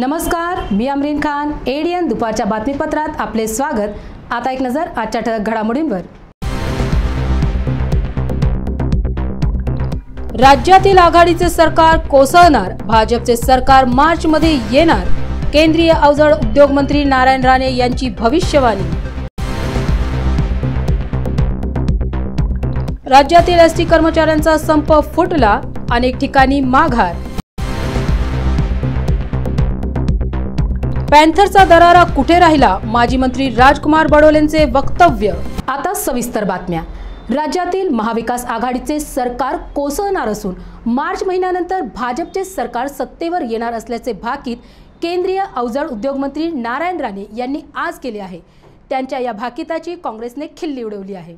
नमस्कार मी अमरीन खान एडीएन दुपारच्या बातमीपत्रात आपले स्वागत. आता एक नजर आजच्या ठळक घडामोडींवर. राज्यातील आघाडीचे सरकार कोसळणार भाजपचे सरकार मार्च मध्ये येणार. केंद्रीय अवजड उद्योग मंत्री नारायण राणे यांची भविष्यवाणी. राज्यातील एसटी कर्मचाऱ्यांचा संप फुटला अनेक ठिकाणी माघार. पॅन्थरचा दरारा कुठे राहिला? माजी मंत्री राजकुमार बडोलेंचे वक्तव्य. आता सविस्तर बातम्या. राज्यातील महाविकास आघाडीचे सरकार कोसळणार असून मार्च महिन्यानंतर भाजपचे सरकार सत्तेवर येणार असल्याचे भाकीत केंद्रीय अवजड उद्योग मंत्री नारायण राणे यांनी आज केले आहे. त्यांच्या या भाकिताची काँग्रेसने खिल्ली उडवली आहे.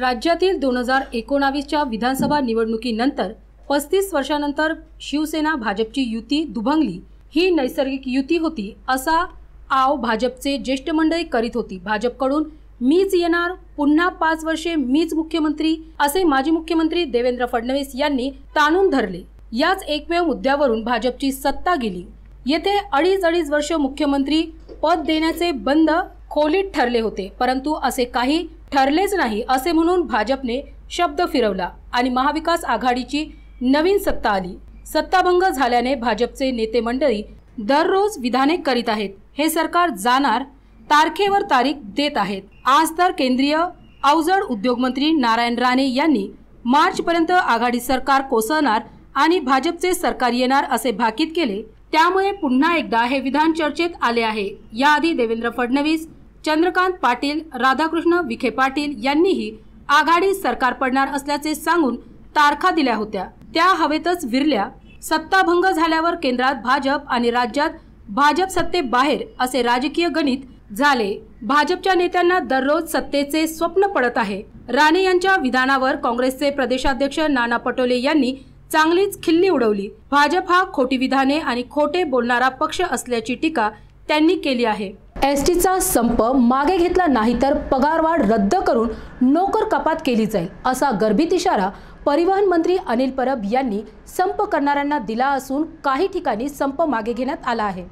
राज्यातील दोन हजार एकोणावीसच्या विधानसभा निवडणुकीनंतर पस्तीस वर्षानंतर शिवसेना भाजपची युती दुभंगली. ही नैसर्गिक युती होती असा आव भाजपचे ज्येष्ठ मंडळी करीत होती. भाजपकडून मीच येणार पुन्हा पाच वर्षे मीच मुख्यमंत्री असे माजी मुख्यमंत्री देवेंद्र फडणवीस यांनी ताणून धरले. याच एकमेव मुद्द्यावरून भाजपची सत्ता गेली. येथे अडीच अडीच वर्ष मुख्यमंत्री पद देण्याचे बंद खोलीत ठरले होते परंतु असे काही ठरलेच नाही असे म्हणून भाजपने शब्द फिरवला आणि महाविकास आघाडीची नवीन सत्ता आली. सत्ताभंग झाल्याने भाजपचे नेते मंडळी दररोज विधाने करीत आहेत. हे सरकार जाणार तारखेवर तारीख देत आहेत. आज तर केंद्रीय अवजड उद्योग मंत्री नारायण राणे यांनी मार्च पर्यंत आघाडी सरकार कोसळणार आणि भाजपचे सरकार येणार असे भाकीत केले. त्यामुळे पुन्हा एकदा हे विधान चर्चेत आले आहे. याआधी देवेंद्र फडणवीस चंद्रकांत पाटील राधाकृष्ण विखे पाटील यांनीही आघाडी सरकार पडणार असल्याचे सांगून तारखा दिल्या होत्या. त्या हवेतच विरल्या. सत्ताभंग झाल्यावर केंद्रात भाजप आणि राज्यात भाजप सत्तेबाहेर असे राजकीय गणित झाले. भाजपच्या नेत्यांना दररोज सत्तेचे स्वप्न पडत आहे. राणे यांच्या विधानावर काँग्रेसचे प्रदेशाध्यक्ष नाना पटोले यांनी चांगलीच खिल्ली उडवली. भाजप हा खोटी विधाने आणि खोटे बोलणारा पक्ष असल्याची टीका त्यांनी केली आहे. एसटीचा संप मागे घेतला नाही तर पगारवाढ रद्द करून नोकर कपात केली जाईल असा गर्भित इशारा परिवहन मंत्री अनिल परब यांनी संप करणाऱ्यांना दिला असून काही ठिकाणी संप मागे घेण्यात आला आहे.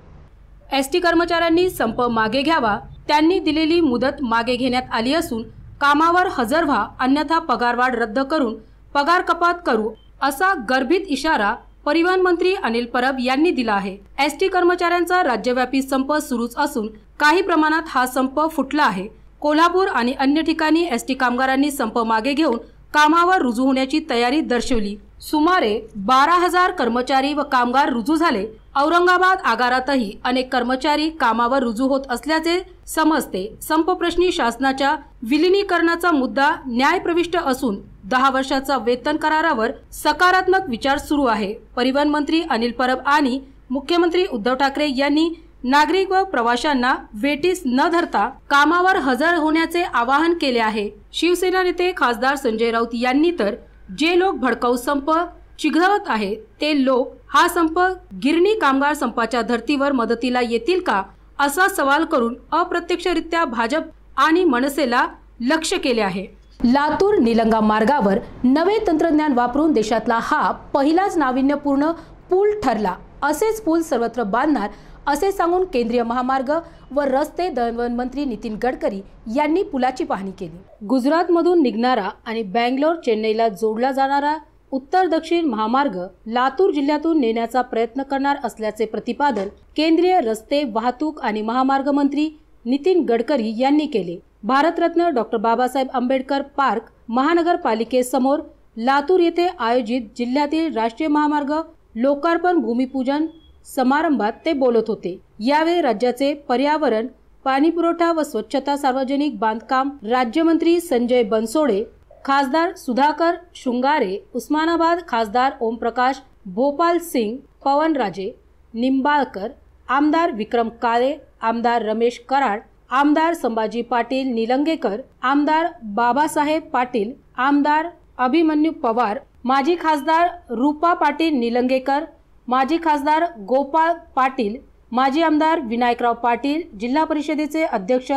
एस टी कर्मचाऱ्यांनी संप मागे घ्यावा त्यांनी दिलेली मुदत मागे घेण्यात आली असून कामावर हजर व्हा अन्यथा पगारवाढ रद्द करून पगार कपात करू असा गर्भित इशारा परिवहन मंत्री अनिल परब यांनी दिला आहे. एस टी कर्मचाऱ्यांचा राज्यव्यापी संप सुरूच असून काही प्रमाणात हा संप फुटला आहे. कोल्हापूर आणि अन्य ठिकाणी एस टी कामगारांनी संप मागे घेऊन कामावर रुजू होण्याची तयारी दर्शवली. सुमारे बारा हजार कर्मचारी व कामगार रुजू झाले. औरंगाबाद आगारातही अनेक कर्मचारी कामावर रुजू होत असल्याचे समजते. संप प्रश्नी शासनाच्या विलिनीकरणाचा मुद्दा न्यायप्रविष्ट असून दहा वर्षाचा वेतन करारावर सकारात्मक विचार सुरू आहे. परिवहन मंत्री अनिल परब आणि मुख्यमंत्री उद्धव ठाकरे यांनी नागरिक व प्रवाशांना वेटीस न धरता कामावर हजर होण्याचे आवाहन केले आहे. शिवसेना नेते खासदार संजय राऊत यांनी तर जे लोक भडकाऊ संप चिघळवत आहे ते लोक हा संप गिरणी कामगार संपाच्या धर्तीवर मदतीला येतील का असा सवाल करून अप्रत्यक्षरित्या भाजप आणि मनसेला लक्ष केले आहे. लातूर निलंगा मार्गावर नवे तंत्रज्ञान वापरून देशातला हा पहिलाच नाविन्यपूर्ण पूल ठरला. असेच पूल सर्वत्र बांधणार असे सांगून केंद्रीय महामार्ग व रस्ते दळणवळण मंत्री नितीन गडकरी यांनी पुलाची पाहणी केली. गुजरातमधून निघणारा आणि बँगलोर चेन्नईला जोडला जाणारा उत्तर दक्षिण महामार्ग लातूर जिल्ह्यातून नेण्याचा प्रयत्न करणार असल्याचे प्रतिपादन केंद्रीय रस्ते वाहतूक आणि महामार्ग मंत्री नितीन गडकरी यांनी केले. भारतरत्न डॉक्टर बाबासाहेब आंबेडकर पार्क महानगरपालिकेसमोर लातूर येथे आयोजित जिल्ह्यातील राष्ट्रीय महामार्ग लोकार्पण भूमिपूजन समारंभात ते बोलत होते. यावेळी राज्याचे पर्यावरण पाणी पुरवठा व स्वच्छता सार्वजनिक बांधकाम राज्यमंत्री संजय बनसोडे खासदार सुधाकर शृंगारे उस्मानाबाद खासदार ओमप्रकाश भोपाल सिंग पवनराजे निंबाळकर आमदार विक्रम काळे आमदार रमेश कराड आमदार संभाजी पाटील निलंगेकर आमदार बाबासाहेब पाटील आमदार अभिमन्यू पवार माजी खासदार रूपा पाटील निलंगेकर माजी खासदार गोपाळ पाटील माजी आमदार विनायकराव पाटील जिल्हा परिषदेचे अध्यक्ष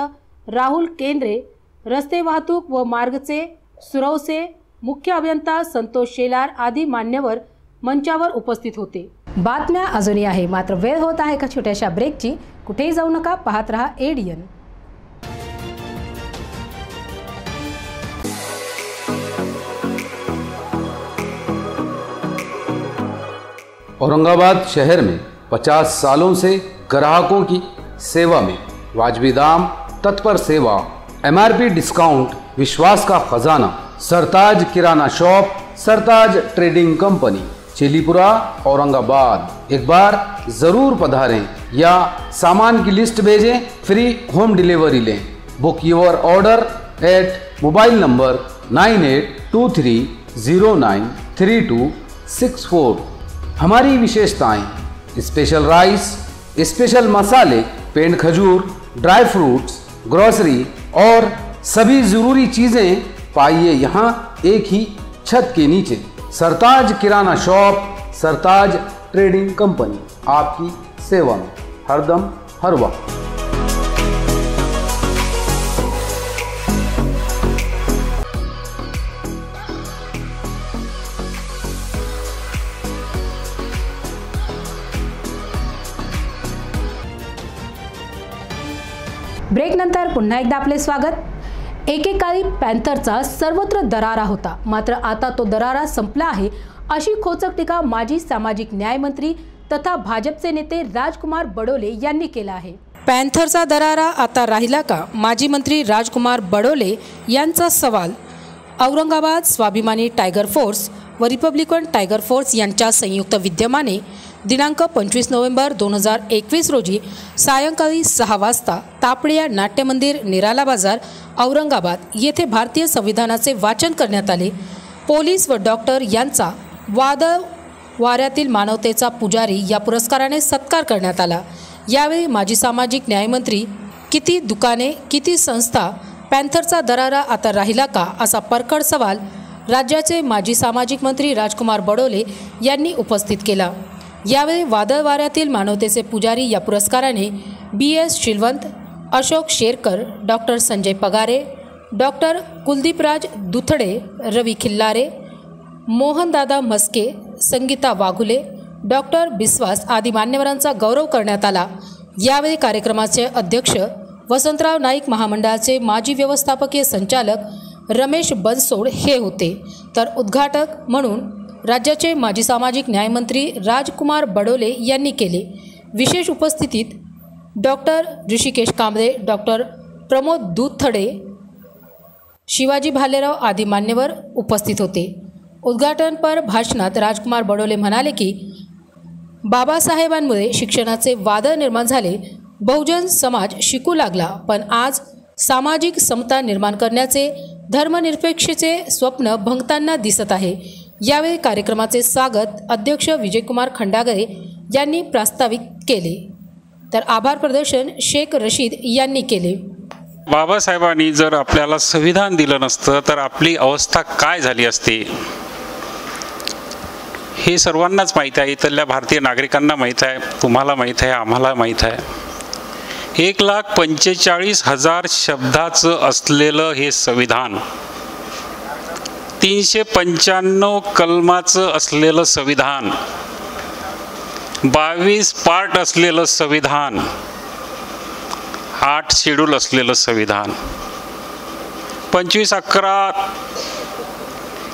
राहुल केंद्रे रस्ते वाहतूक व मार्गचे सुरवसे मुख्य अभियंता संतोष शेलार आदी मान्यवर मंचावर उपस्थित होते. बातम्या अजूनही आहे मात्र वेळ होत आहे का छोट्याशा ब्रेकची कुठेही जाऊ नका पाहत रहा एडियन औरंगाबाद शहर में 50 सालों से ग्राहकों की सेवा में वाजबी दाम, तत्पर सेवा एमआरपी डिस्काउंट विश्वास का खजाना, Sartaj Kirana shop, Sartaj trading company, Chilipura, Aurangabad. एक बार ज़रूर पधारें या सामान की लिस्ट भेजें, फ्री होम डिलीवरी लें। Book your order at mobile number nine eight two three zero nine three two six four हमारी विशेषताएँ स्पेशल राइस स्पेशल मसाले पेंड खजूर ड्राई फ्रूट्स ग्रोसरी और सभी ज़रूरी चीज़ें पाइए यहाँ एक ही छत के नीचे। Sartaj Kirana shop, Sartaj trading company, आपकी सेवा में, हरदम, हर वक्त। ब्रेक नंतर पुन्हा एकदा आपले स्वागत. एकेकाळी पॅन्थरचा सर्वत्र दरारा होता. मात्र आता तो दरारा संपला आहे अशी खोचक टीका माजी सामाजिक न्यायमंत्री तथा भाजपचे नेते राजकुमार बडोले यांनी केला आहे. पॅन्थरचा दरारा आता राहिला का? माजी मंत्री राजकुमार बडोले यांचा सवाल. औरंगाबाद स्वाभिमानी टायगर फोर्स व रिपब्लिकन टायगर फोर्स यांच्या संयुक्त विद्यमाने दिनांक पंचवीस नोव्हेंबर दोन हजार एकवीस रोजी सायंकाळी सहा वाजता तापडिया नाट्यमंदिर निराला बाजार औरंगाबाद येथे भारतीय संविधानाचे वाचन करण्यात आले. पोलीस व डॉक्टर यांचा वादळ वाऱ्यातील मानवतेचा पुजारी या पुरस्काराने सत्कार करण्यात आला. यावेळी माजी सामाजिक न्यायमंत्री किती दुकाने किती संस्था पॅन्थरचा दरारा आता राहिला का असा परखड सवाल राज्याचे माजी सामाजिक मंत्री राजकुमार बडोले यांनी उपस्थित केला. यावेळी वादळ वाऱ्यातील मानवतेचे पुजारी या पुरस्काराने B S Shilwant Ashok Sherkar doctor Sanjay Pagare doctor Kuldeepraj Duthade Ravi Khillare Mohandada Mhaske Sangeeta Waghule doctor Biswas आदी मान्यवरांचा गौरव करण्यात आला. यावेळी कार्यक्रमाचे अध्यक्ष वसंतराव नाईक महामंडळाचे माजी व्यवस्थापकीय संचालक रमेश बनसोड हे होते. तर उद्घाटक म्हणून राज्याचे माजी सामाजिक न्यायमंत्री राजकुमार बडोले यांनी केले. विशेष उपस्थितीत डॉक्टर ऋषिकेश कांबळे डॉक्टर प्रमोद दूधथडे शिवाजी भालेराव आदी मान्यवर उपस्थित होते. उद्घाटनपर भाषणात राजकुमार बडोले म्हणाले की बाबासाहेबांमुळे शिक्षणाचे वादळ निर्माण झाले. बहुजन समाज शिकू लागला पण आज सामाजिक समता निर्माण करण्याचे धर्मनिरपेक्षेचे स्वप्न भंगताना दिसत आहे. यावेळी कार्यक्रमाचे स्वागत अध्यक्ष विजयकुमार खंडागरे यांनी प्रास्ताविक केले. तर आभार प्रदर्शन शेख रशीद यांनी केले. बाबासाहेबांनी जर आपल्याला संविधान दिलं नसतं तर आपली अवस्था काय झाली असती? हे सर्वांनाच माहीत आहे. इथल्या भारतीय नागरिकांना माहीत आहे. तुम्हाला माहीत आहे. आम्हाला माहीत आहे. एक लाख पंचेचाळीस हजार शब्दाचं असलेलं हे संविधान तीनशे पंच्याण्णव कलमाचं असलेलं संविधान बावीस पार्ट असलेलं संविधान आठ शेड्यूल असलेलं संविधान पंचवीस अकरा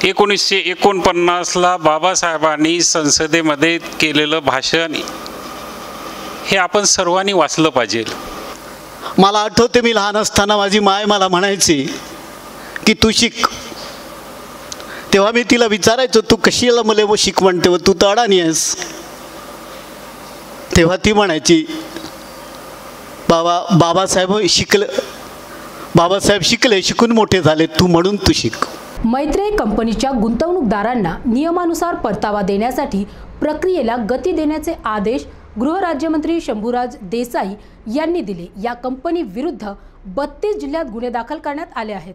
एकोणीसशे एकोणपन्नासला बाबासाहेबांनी संसदेमध्ये केलेलं भाषण हे आपण सर्वांनी वाचलं पाहिजे. मला आठवते मी लहान असताना माझी माय मला म्हणायची की तू शिक तेव्हा मी तिला विचारायचो तू कशीला मला व शिकवण तेव्हा? तू तर अडाणी आहेस. तेव्हा ती म्हणायची बाबा बाबासाहेब शिकलं बाबासाहेब शिकले शिकून मोठे झाले तू म्हणून तू शिक. मैत्रेय कंपनीच्या गुंतवणूकदारांना नियमानुसार परतावा देण्यासाठी प्रक्रियेला गती देण्याचे आदेश गृहराज्यमंत्री शंभूराज देसाई यांनी दिले. या कंपनी विरुद्ध बत्तीस जिल्ह्यात गुन्हे दाखल करण्यात आले आहेत.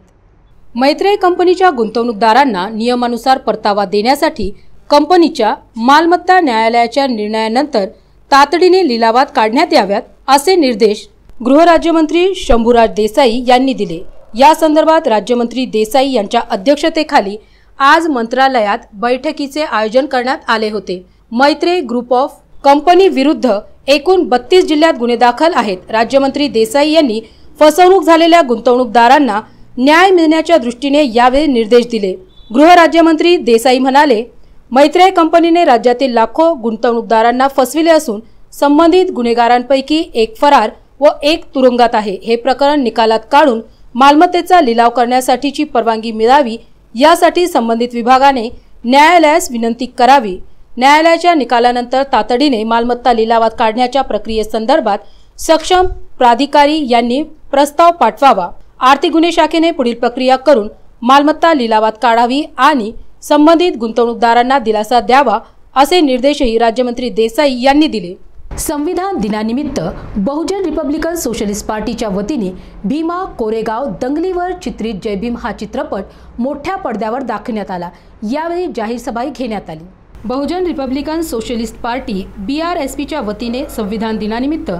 मैत्रेय कंपनीच्या गुंतवणूकदारांना नियमानुसार परतावा देण्यासाठी कंपनीच्या मालमत्ता न्यायालयाच्या निर्णयानंतर तातडीने लिलावात काढण्यात याव्यात असे निर्देश गृहराज्यमंत्री शंभूराज देसाई यांनी दिले. या संदर्भात राज्यमंत्री देसाई यांच्या अध्यक्षतेखाली आज मंत्रालयात बैठकीचे आयोजन करण्यात आले होते. मैत्रे ग्रुप ऑफ कंपनी विरुद्ध एकूण बत्तीस जिल्ह्यात गुन्हे दाखल आहेत. राज्यमंत्री देसाई यांनी फसवणूक झालेल्या गुंतवणूकदारांना न्याय मिळण्याच्या दृष्टीने यावेळी निर्देश दिले. गृहराज्यमंत्री देसाई म्हणाले मैत्रेय कंपनीने राज्यातील लाखो गुंतवणूकदारांना फसविले असून संबंधित गुन्हेगारांपैकी एक फरार व एक तुरुंगात आहे. हे प्रकरण निकालात काढून मालमत्तेचा लिलाव करण्यासाठीची परवानगी मिळावी यासाठी संबंधित विभागाने न्यायालयास विनंती करावी. न्यायालयाच्या निकालानंतर तातडीने मालमत्ता लिलावात काढण्याच्या प्रक्रियेसंदर्भात सक्षम प्राधिकारी यांनी प्रस्ताव पाठवावा. आर्थिक गुन्हे शाखेने पुढील प्रक्रिया करून मालमत्ता लिलावात काढावी आणि संबंधित गुंतवणूकदारांना दिलासा द्यावा असे निर्देशही राज्यमंत्री देसाई यांनी दिले. संविधान दिनानिमित्त बहुजन रिपब्लिकन सोशलिस्ट पार्टीच्या वतीने भीमा कोरेगाव दंगलीवर चित्रित जय भीम हा चित्रपट मोठ्या पडद्यावर दाखवण्यात आला. यावेळी जाहीर सभाही घेण्यात आली. Bahujan Republican socialist party B R S पीच्या वतीने संविधान दिनानिमित्त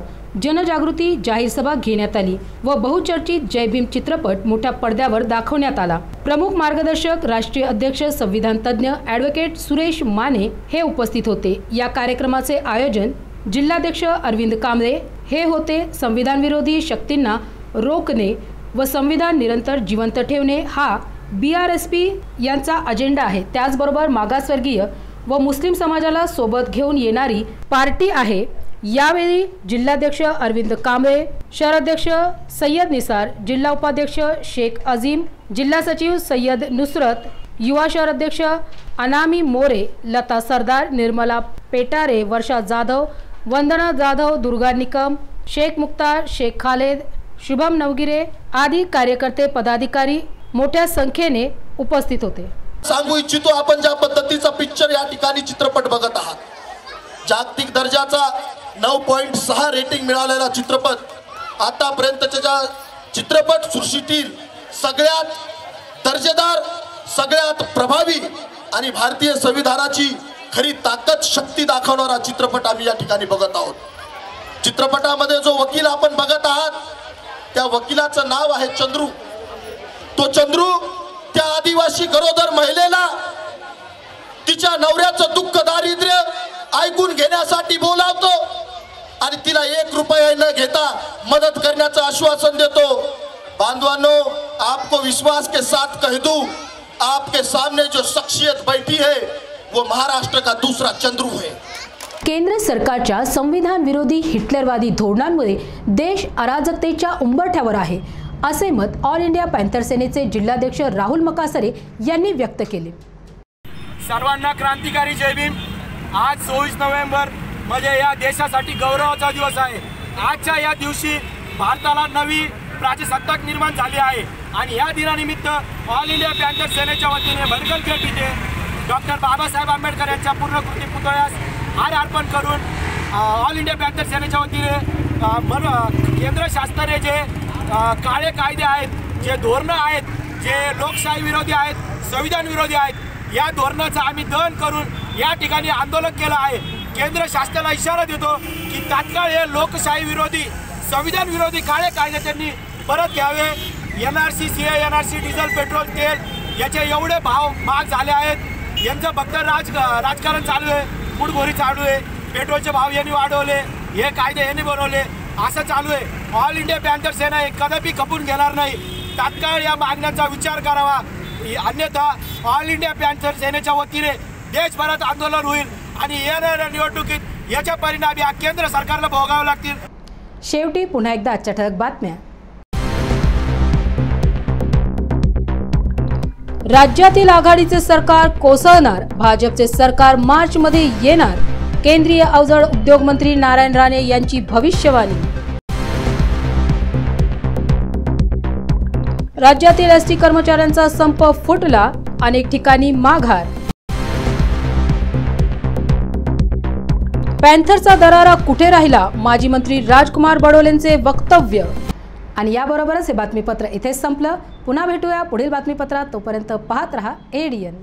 जनजागृती जाहीर सभा घेण्यात आली व बहुचर्चित जय भीम चित्रपट मोठ्या पडद्यावर दाखवण्यात आला. प्रमुख मार्गदर्शक राष्ट्रीय अध्यक्ष संविधान तज्ज्ञ ॲडव्होकेट सुरेश माने हे उपस्थित होते. या कार्यक्रमाचे आयोजन जिल्हाध्यक्ष अरविंद कांबळे हे होते संविधान विरोधी शक्तींना रोखणे व संविधान निरंतर जिवंत ठेवणे हा बी आर एस पी यांचा अजेंडा आहे. त्याचबरोबर मागासवर्गीय व मुस्लिम समाजाला सोबत घेऊन येणारी पार्टी आहे. यावेळी जिल्हाध्यक्ष अरविंद कांबळे शहराध्यक्ष सय्यद निसार जिल्हा उपाध्यक्ष शेख अझीम जिल्हा सचिव सय्यद नुसरत युवा शहर अध्यक्ष अनामी मोरे लता सरदार निर्मला पेटारे वर्षा जाधव वंदना जाधव दुर्गा निकम शेख मुक्तार शेख खालेद शुभम नवगिरे आदी कार्यकर्ते पदाधिकारी मोठ्या संख्येने उपस्थित होते. सांगू इच्छितो आपण ज्या पद्धतीचा पिक्चर या ठिकाणी चित्रपट बघत आहात. जागतिक दर्जाचा नऊ पॉईंट सहा रेटिंग मिळालेला चित्रपट आतापर्यंतच्या ज्या चित्रपट सृष्टीतील सगळ्यात दर्जेदार सगळ्यात प्रभावी आणि भारतीय संविधानाची खरी ताकद शक्ती दाखवणारा चित्रपट आम्ही या ठिकाणी बघत आहोत. चित्रपटामध्ये जो वकील आपण बघत आहात त्या वकिलाचं नाव आहे चंद्रू. तो चंद्रू त्या आदिवासी गरोदर महिलेला तिच्या नवऱ्याचं दुःख दारिद्र्य ऐकून घेण्यासाठी बोलावतो आणि तिला एक रुपया न घेता मदत करण्याचं आश्वासन देतो. बांधवांनो आपको विश्वास के साथ कह दूं आपके सामने जो शख्सियत बैठी है वो महाराष्ट्र का दूसरा चंद्रू है। केंद्र सरकारच्या संविधान विरोधी हिटलरवादी धोरणांमुळे देश अराजकतेच्या उंबरठ्यावर आहे असे मत ऑल इंडिया पॅन्थर सेनेचे जिल्हाध्यक्ष राहुल मकासरे यांनी व्यक्त केले. सर्वांना क्रांतिकारी जय भीम. आज चोवीस नोव्हेंबर म्हणजे या देशासाठी गौरवाचा दिवस आहे. आजच्या या दिवशी भारताला नवी प्राजसत्ताक निर्माण झाली आहे. आणि या दिनानिमित्त ऑल इंडिया पॅन्थर सेनेच्या वतीने भरगल भेट इथे डॉक्टर बाबासाहेब आंबेडकर यांच्या पूर्णकृती पुतळ्यास हार अर्पण करून ऑल इंडिया पॅन्थर सेनेच्या वतीने मन केंद्र शासनाने जे काळे कायदे आहेत जे धोरणं आहेत जे लोकशाही विरोधी आहेत संविधान विरोधी आहेत या धोरणाचं आम्ही दहन करून या ठिकाणी आंदोलन केलं आहे. केंद्र शासनाला इशारा देतो की तात्काळ हे लोकशाही विरोधी संविधान विरोधी काळे कायदे त्यांनी परत घ्यावे. N R C C N R C diesel petrol तेल याचे एवढे भाव महाग झाले आहेत. यांचं फक्त राज राजकारण चालू आहे. पुढभोरी चालू आहे. पेट्रोलचे भाव यांनी वाढवले. हे कायदे यांनी बनवले. असं चालू आहे. ऑल इंडिया पॅन्थर सेना हे कदापि खपून घेणार नाही. तात्काळ या मागण्यांचा विचार करावा. अन्यथा ऑल इंडिया पॅन्थर सेनेच्या वतीने देशभरात आंदोलन होईल आणि येणाऱ्या निवडणुकीत याच्या परिणामी या केंद्र सरकारला भोगावे लागतील. शेवटी पुन्हा एकदा आजच्या ठळक बातम्या. राज्यातील आघाडीचे सरकार कोसळणार भाजपचे सरकार मार्चमध्ये येणार. केंद्रीय अवजड उद्योग मंत्री नारायण राणे यांची भविष्यवाणी. राज्यातील एस टी कर्मचाऱ्यांचा संप फुटला अनेक ठिकाणी माघार. पॅन्थरचा दरारा कुठे राहिला? माजी मंत्री राजकुमार बडोलेंचे वक्तव्य. आणि याबरोबरच हे बातमीपत्र इथेच संपलं. पुन्हा भेटूया पुढील बातमीपत्रात. तोपर्यंत पाहत रहा एडीएन